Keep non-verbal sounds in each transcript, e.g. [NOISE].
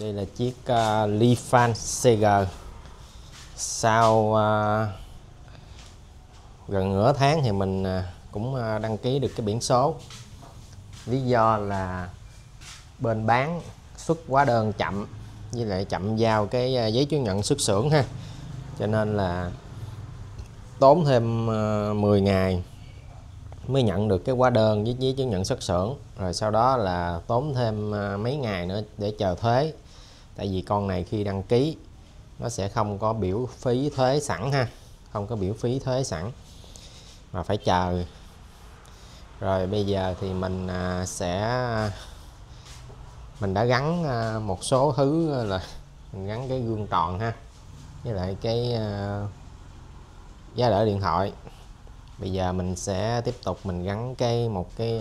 Đây là chiếc uh, Lifan CG Sau uh, gần nửa tháng thì mình uh, cũng uh, đăng ký được cái biển số. Lý do là bên bán xuất quá đơn chậm với lại chậm giao cái uh, giấy chứng nhận xuất xưởng ha. Cho nên là tốn thêm uh, 10 ngày mới nhận được cái hóa đơn với giấy chứng nhận xuất xưởng. Rồi sau đó là tốn thêm mấy ngày nữa để chờ thuế tại vì con này khi đăng ký, nó sẽ không có biểu phí thuế sẵn ha. Không có biểu phí thuế sẵn. Mà phải chờ. Rồi bây giờ thì mình à, sẽ, mình đã gắn à, một số thứ là mình gắn cái gương tròn ha. Với lại cái à, giá đỡ điện thoại. Bây giờ mình sẽ tiếp tục mình gắn cái một cái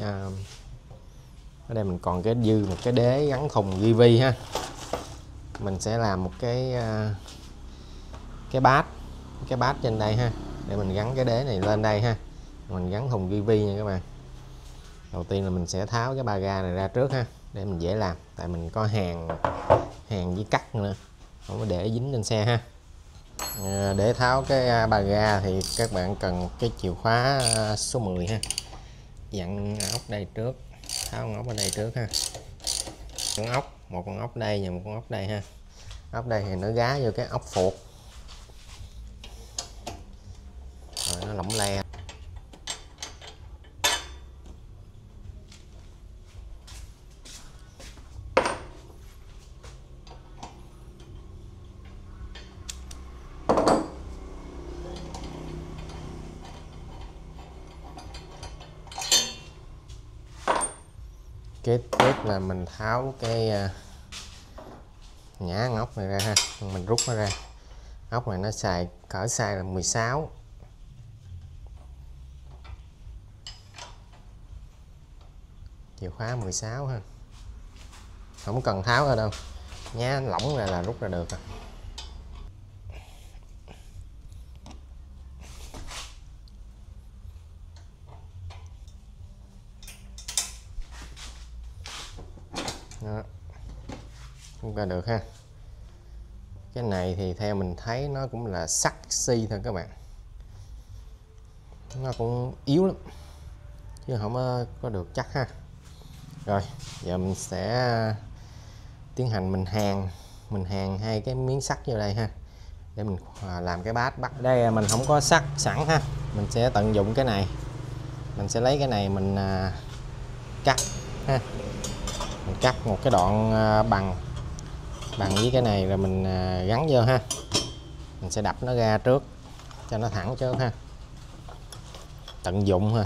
ở đây mình còn cái dư, một cái đế gắn thùng ghi vi ha mình sẽ làm một cái ờ, cái bát cái bát trên đây ha để mình gắn cái đế này lên đây ha. Mình gắn thùng ghi vi nha các bạn. Đầu tiên là mình sẽ tháo cái ba ga này ra trước ha để mình dễ làm tại mình có hàng hàng với cắt nữa không có để dính lên xe ha. À, để tháo cái à, ba ga thì các bạn cần cái chìa khóa số 10 ha. Dặn ốc đây trước tháo ốc ở đây trước ha. Con ốc một con ốc đây và một con ốc đây ha ốc đây thì nó gá vô cái ốc phuộc. Rồi, nó lỏng le. Kế tiếp là mình tháo cái à, nhả ngóc này ra ha. Mình rút nó ra. Ốc này nó xài, cỡ size là 16 chìa khóa 16 ha. Không cần tháo ra đâu. Nhá, lỏng ra là rút ra được rồi. Đó không ra được ha. Cái này thì theo mình thấy nó cũng là sắt xi thôi các bạn. Nó cũng yếu lắm, chứ không có được chắc ha. Rồi, giờ mình sẽ tiến hành mình hàng mình hàng hai cái miếng sắt vô đây ha, để mình làm cái bát bắt. Đây mình không có sắt sẵn ha, mình sẽ tận dụng cái này. Mình sẽ lấy cái này mình à, cắt ha. Mình cắt một cái đoạn à, bằng bằng với cái này rồi mình à, gắn vô ha. Mình sẽ đập nó ra trước, cho nó thẳng trước ha. Tận dụng ha.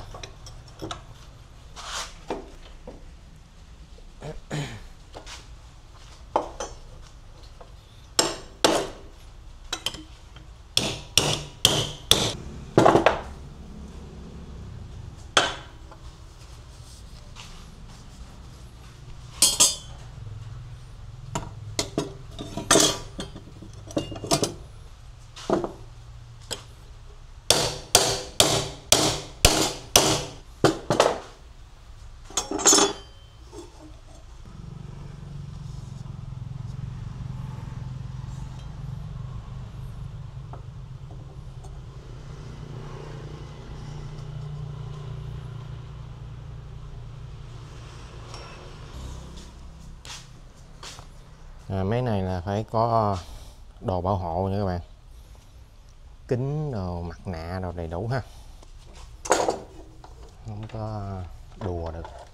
À, máy này là phải có ờ, đồ bảo hộ nha các bạn. Kính đồ mặt nạ đồ đầy đủ ha. Không có ờ, đùa được.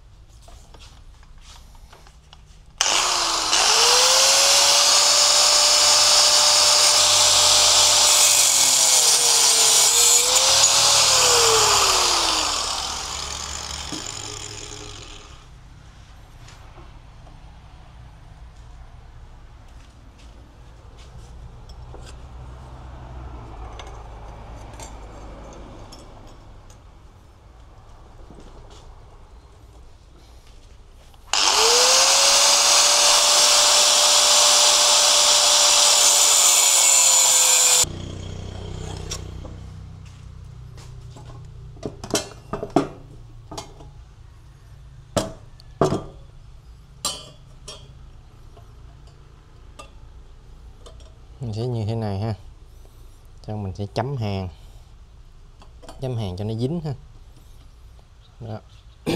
Mình sẽ như thế này ha. Xong mình sẽ chấm hàng. Chấm hàng cho nó dính ha. Đó. [CLEARS THROAT]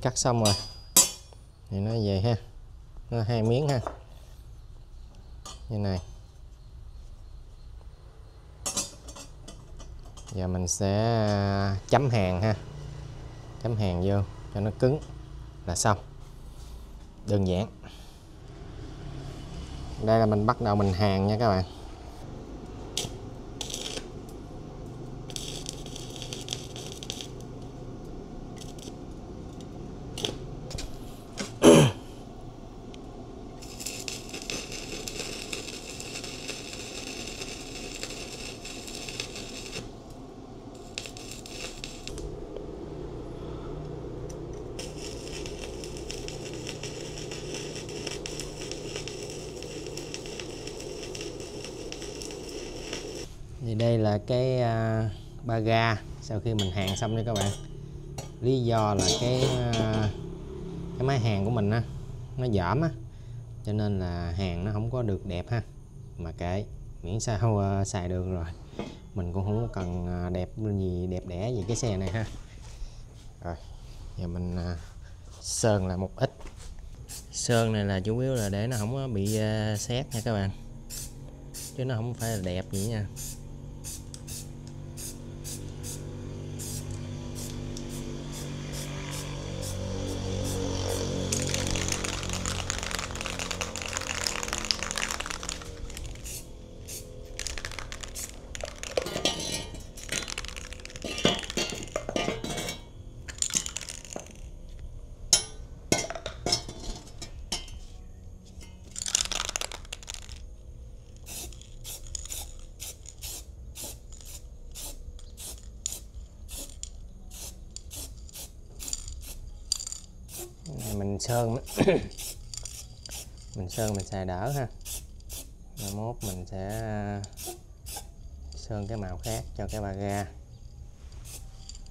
mình cắt xong rồi. Thì nó về ha. Nó hai miếng ha. Như này. Giờ mình sẽ à, chấm hàng ha. Chấm hàng vô cho nó cứng là xong. Đơn giản. Đây là mình bắt đầu mình hàng nha các bạn. Thì đây là cái uh, ba ga sau khi mình hàng xong nha các bạn. Lý do là cái uh, cái máy hàng của mình á nó giảm á cho nên là hàng nó không có được đẹp ha. Mà kệ miễn sao uh, xài được rồi. Mình cũng không cần đẹp gì đẹp đẽ gì cái xe này ha. Rồi giờ mình uh, sơn là một ít. Sơn này là chủ yếu là để nó không có bị uh, xét nha các bạn. Chứ nó không phải là đẹp gì nha. Sơn [COUGHS] mình sơn mình xài đỡ ha. Mai mốt mình sẽ à, sơn cái màu khác cho cái ba ga.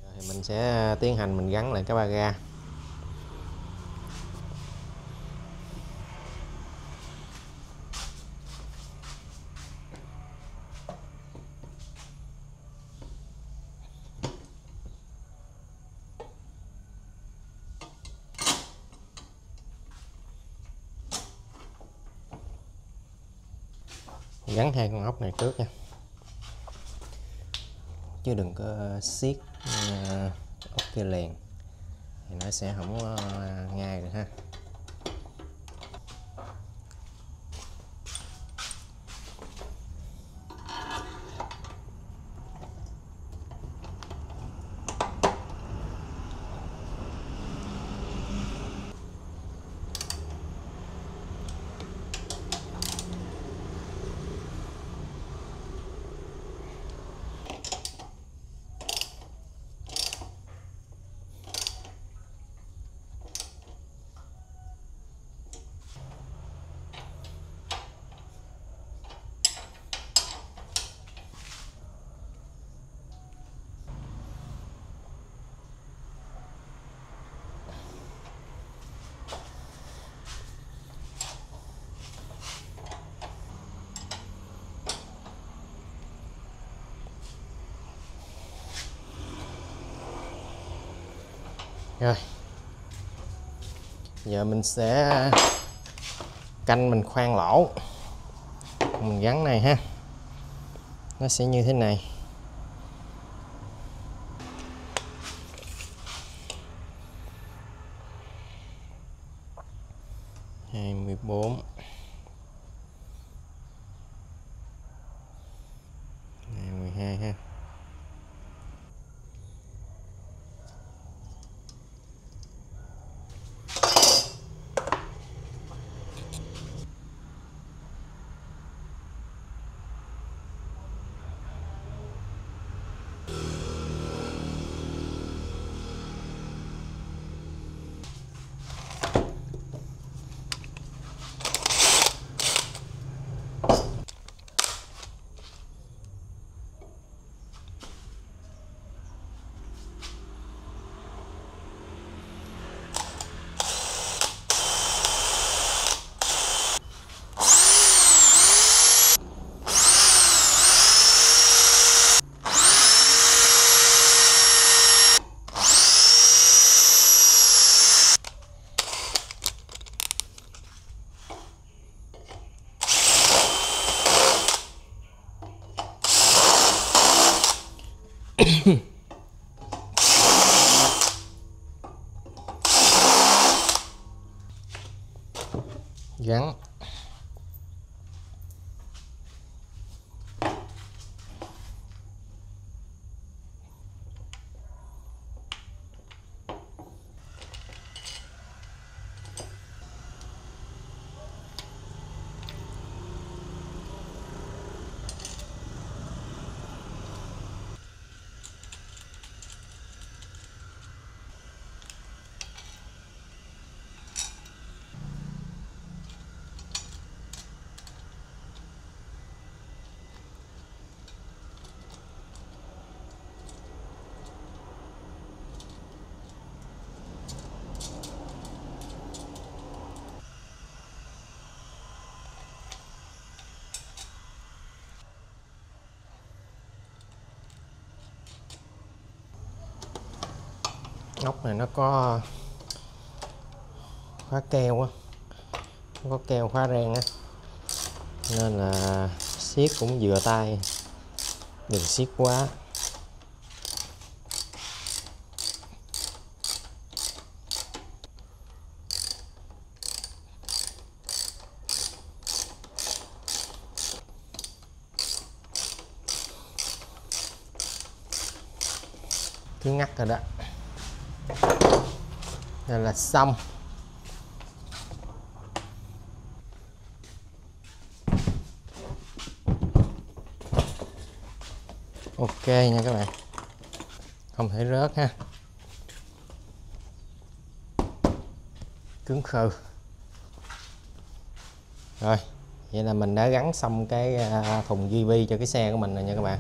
Rồi thì mình sẽ tiến hành mình gắn lại cái ba ga. Gắn hai con ốc này trước nha. Chứ đừng có siết ờ, ốc kia liền. Thì nó sẽ không ờ, có ngay được ha rồi. Giờ mình sẽ canh mình khoan lỗ. Mình gắn này ha. Nó sẽ như thế này. Hai mươi bốn mười hai ha gắn. Ốc này nó có khóa keo á. Có keo khóa ren á. Nên là siết cũng vừa tay, đừng siết quá. Cứ ngắt rồi đó đây là xong. Ok nha các bạn. Không thể rớt ha. Cứng khừ. Rồi, vậy là mình đã gắn xong cái à, thùng GB cho cái xe của mình rồi nha các bạn.